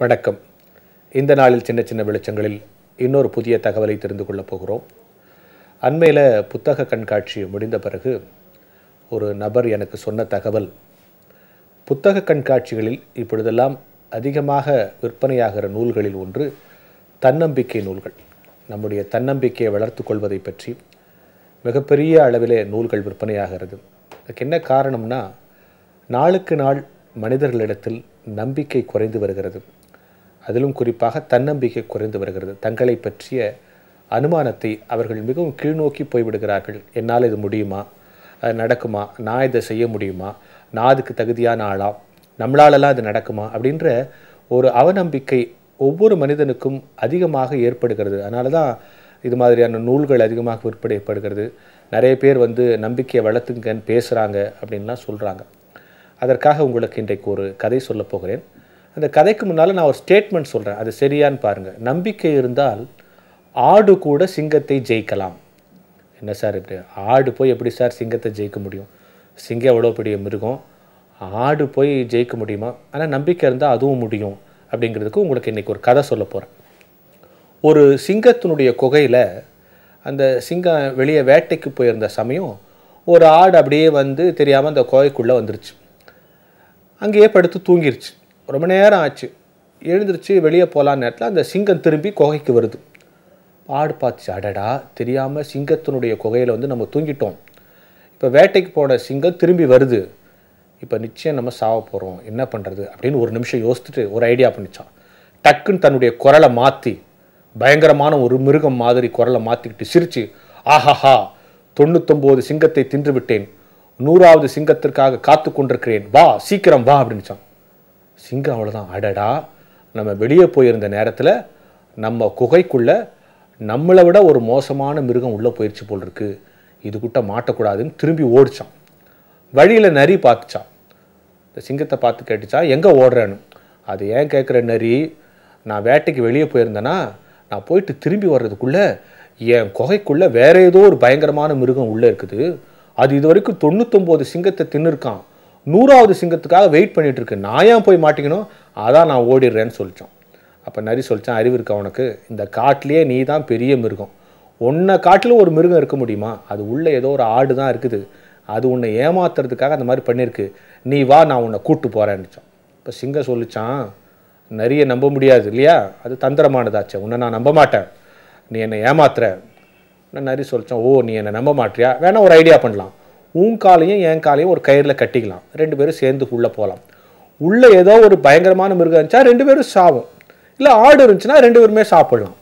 வணக்கம். இந்த நாளில் சின்ன சின்ன வெளிச்சங்களில் இன்னொரு புதிய தகவலை தெரிந்து கொள்ளப் போகிறோம். அண்மையில் புத்தக கண்காட்சி முடிந்த பிறகு ஒரு நபர் எனக்கு சொன்ன தகவல் புத்தக கண்காட்சிகளில் இப்பொழுதெல்லாம் அதிகமாக விற்பனையாகிற நூல்களில் ஒன்று தன்னம்பிக்கை நூல்கள். நம்முடைய தன்னம்பிக்கையை வளர்த்து கொள்வதை பற்றி மிகப்பெரிய அளவிலே நூல்கள் விற்பனையாகிறது. அதுக்கு என்ன காரணம்னா நாளுக்கு நாள் மனிதர்களிடத்தில் நம்பிக்கை குறைந்து வருகிறது. அதிலும் குறிப்பாக தன்னம்பிக்கை குறைந்து வருகிறது. தங்களை பற்றிய அனுமானத்தை அவர்கள் மிகவும் கீழ்நோக்கி போய்விடுகிறார்கள். என்னால் இது முடியுமா? அது நடக்குமா? நான் இதை செய்ய முடியுமா? நான் அதுக்கு தகுதியான ஆளா? நம்மளாலெல்லாம் இது நடக்குமா? அப்படின்ற ஒரு அவநம்பிக்கை ஒவ்வொரு மனிதனுக்கும் அதிகமாக ஏற்படுகிறது. அதனால தான் இது மாதிரியான நூல்கள் அதிகமாக விற்பனைப்படுகிறது நிறைய பேர் வந்து நம்பிக்கையை வளர்த்துங்கன்னு பேசுகிறாங்க அப்படின்லாம் சொல்கிறாங்க அதற்காக உங்களுக்கு இன்றைக்கு ஒரு கதை சொல்லப் போகிறேன். அந்த கதைக்கு முன்னால் நான் ஒரு ஸ்டேட்மெண்ட் சொல்கிறேன் அது சரியான்னு பாருங்கள் நம்பிக்கை இருந்தால் ஆடு கூட சிங்கத்தை ஜெயிக்கலாம். என்ன சார் இப்படி? ஆடு போய் எப்படி சார் சிங்கத்தை ஜெயிக்க முடியும்? சிங்கம் எவ்வளோ பெரிய மிருகம்? ஆடு போய் ஜெயிக்க முடியுமா? ஆனால் நம்பிக்கை இருந்தால் அதுவும் முடியும் அப்படிங்கிறதுக்கு உங்களுக்கு இன்றைக்கி ஒரு கதை சொல்ல போகிறேன் ஒரு சிங்கத்தினுடைய குகையில் அந்த சிங்கம் வெளியே வேட்டைக்கு போயிருந்த சமயம் ஒரு ஆடு அப்படியே வந்து தெரியாமல் அந்த குகைக்குள்ளே வந்துருச்சு. அங்கேயே படுத்து தூங்கிருச்சு. ரொம்ப நேரம் ஆச்சு. எழுந்திரிச்சு வெளியே போகலான்னு நேரத்தில் அந்த சிங்கம் திரும்பி குகைக்கு வருது. ஆடு பார்த்துச்சு. அடடா தெரியாமல் சிங்கத்தினுடைய குகையில் வந்து நம்ம தூங்கிட்டோம். இப்போ வேட்டைக்கு போன சிங்கம் திரும்பி வருது. இப்போ நிச்சயம் நம்ம சாவ போகிறோம் என்ன பண்ணுறது அப்படின்னு ஒரு நிமிஷம் யோசிச்சுட்டு ஒரு ஐடியா பண்ணிச்சான். டக்குன்னு தன்னுடைய குரலை மாற்றி பயங்கரமான ஒரு மிருகம் மாதிரி குரலை மாற்றிக்கிட்டு சிரித்து ஆஹாஹா தொண்ணூத்தொம்போது சிங்கத்தை தின்று விட்டேன். நூறாவது சிங்கத்திற்காக காத்து கொண்டிருக்கிறேன். வா சீக்கிரம் வா அப்படின்னுச்சான். சிங்கம் அவ்வளோதான் அடடா நம்ம வெளியே போயிருந்த நேரத்தில் நம்ம குகைக்குள்ளே நம்மளை விட ஒரு மோசமான மிருகம் உள்ளே போயிடுச்சு போல் இருக்கு. இதுகிட்ட மாட்டக்கூடாதுன்னு திரும்பி ஓடிச்சான். வழியில் நரி பார்த்துச்சான். இந்த சிங்கத்தை பார்த்து கேட்டுச்சா எங்கே ஓடுறேன்னு? அது ஏன் கேட்குற நரி? நான் வேட்டைக்கு வெளியே போயிருந்தேன்னா நான் போயிட்டு திரும்பி வர்றதுக்குள்ளே என் குகைக்குள்ளே வேற ஏதோ ஒரு பயங்கரமான மிருகம் உள்ளே இருக்குது. அது இது வரைக்கும் தொண்ணூத்தொம்போது சிங்கத்தை தின்னுருக்கான். நூறாவது சிங்கத்துக்காக வெயிட் பண்ணிட்டு இருக்கு நான் ஏன் போய் மாட்டிக்கணும்? அதான் நான் ஓடிடுறேன்னு சொல்லித்தான் அப்போ நரி சொல்லித்தான் அறிவு இருக்கா உனக்கு? இந்த காட்டிலே நீ தான் பெரிய மிருகம். உன்னை காட்டிலும் ஒரு மிருகம் இருக்க முடியுமா? அது உள்ளே ஏதோ ஒரு ஆடு தான் இருக்குது. அது உன்னை ஏமாத்துறதுக்காக அந்த மாதிரி பண்ணியிருக்கு நீ வா நான் உன்னை கூட்டு போகிறேன்னுச்சான் இப்போ சிங்கம் சொல்லிச்சான் நிறைய நம்ப முடியாது இல்லையா? அது தந்திரமானதாச்சு. உன்னை நான் நம்ப மாட்டேன். நீ என்னை ஏமாத்துற. நான் நரி சொல்லிச்சேன் ஓ நீ என்னை நம்ப மாட்டியா? வேணா ஒரு ஐடியா பண்ணலாம். உன் காலையும் என் காலையும் ஒரு கயிறில் கட்டிக்கலாம். ரெண்டு பேரும் சேர்ந்து உள்ளே போகலாம் உள்ளே ஏதோ ஒரு பயங்கரமான மிருகம் இருந்துச்சா ரெண்டு பேரும் சாவும். இல்லை ஆடு இருந்துச்சுன்னா ரெண்டு பேருமே சாப்பிடலாம்.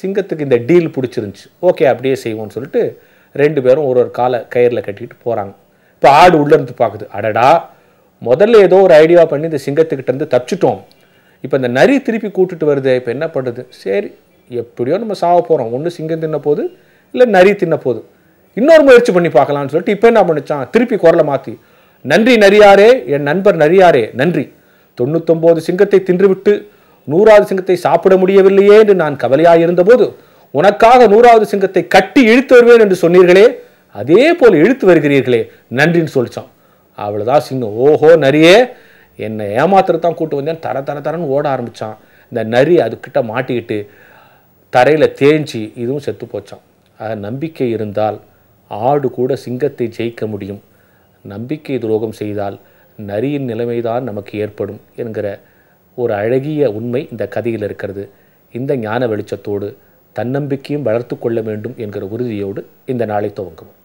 சிங்கத்துக்கு இந்த டீல் பிடிச்சிருந்துச்சு. ஓகே அப்படியே செய்வோம்னு சொல்லிட்டு ரெண்டு பேரும் ஒரு ஒரு காலை கயிறில் கட்டிக்கிட்டு போகிறாங்க இப்போ ஆடு உள்ளே இருந்து பார்க்குது அடடா முதல்ல ஏதோ ஒரு ஐடியா பண்ணி இந்த சிங்கத்துக்கிட்ட இருந்து தப்பிச்சிட்டோம். இப்போ இந்த நரி திருப்பி கூட்டுட்டு வருது இப்போ என்ன பண்ணுறது சரி எப்படியோ நம்ம சாவ போகிறோம் ஒன்று சிங்கம் தின்ன போது இல்லை நரி தின்ன போது இன்னொரு முயற்சி பண்ணி பார்க்கலாம்னு சொல்லிட்டு இப்போ என்ன பண்ணிச்சான்? திருப்பி குரலை மாற்றி நன்றி நரியாரே என் நண்பர் நரியாரே நன்றி. தொண்ணூத்தொம்போது சிங்கத்தை தின்றுவிட்டு நூறாவது சிங்கத்தை சாப்பிட முடியவில்லையே என்று நான் கவலையாக இருந்தபோது உனக்காக நூறாவது சிங்கத்தை கட்டி இழுத்து வருவேன் என்று சொன்னீர்களே அதே போல் இழுத்து வருகிறீர்களே நன்றின்னு சொல்லிச்சான். அவ்வளோதான் சிங்கம். ஓஹோ நரியே என்னை ஏமாத்திரத்தான் கூட்டு வந்தேன் தர தர தரன்னு ஓட ஆரம்பித்தான் இந்த நரி அதுக்கிட்ட மாட்டிக்கிட்டு தரையில் தேஞ்சி இதுவும் செத்து போச்சான். நம்பிக்கை இருந்தால் ஆடு கூட சிங்கத்தை ஜெயிக்க முடியும். நம்பிக்கை துரோகம் செய்தால் நரியின் நிலைமைதான் நமக்கு ஏற்படும் என்கிற ஒரு அழகிய உண்மை இந்த கதையில் இருக்கிறது. இந்த ஞான வெளிச்சத்தோடு தன்னம்பிக்கையும் வளர்த்து கொள்ள வேண்டும் என்கிற உறுதியோடு இந்த நாளை துவங்குவோம்.